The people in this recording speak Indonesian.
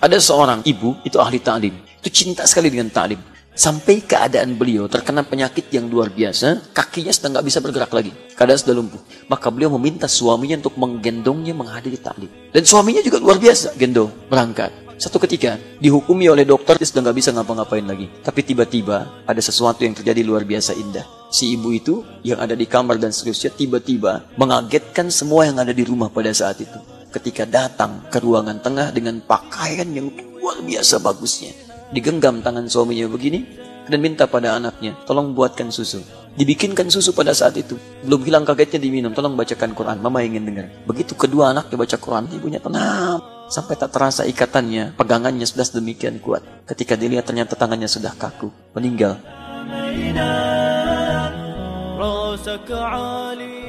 Ada seorang ibu, itu ahli ta'lim. Itu cinta sekali dengan ta'lim. Sampai keadaan beliau terkena penyakit yang luar biasa, kakinya sudah nggak bisa bergerak lagi. Keadaan sudah lumpuh. Maka beliau meminta suaminya untuk menggendongnya menghadiri taklim. Dan suaminya juga luar biasa, gendong, berangkat. Satu ketika dihukumi oleh dokter, dia sudah nggak bisa ngapa-ngapain lagi. Tapi tiba-tiba ada sesuatu yang terjadi luar biasa indah. Si ibu itu yang ada di kamar dan seterusnya tiba-tiba mengagetkan semua yang ada di rumah pada saat itu Ketika datang ke ruangan tengah dengan pakaian yang luar biasa bagusnya digenggam tangan suaminya begini dan minta pada anaknya, tolong buatkan susu. Dibikinkan susu pada saat itu. Belum hilang kagetnya diminum, tolong bacakan Quran. Mama ingin dengar. Begitu kedua anak baca Quran, ibunya tenang. Sampai tak terasa ikatannya, pegangannya sudah sedemikian kuat. Ketika dilihat ternyata tangannya sudah kaku, meninggal. راسك عالي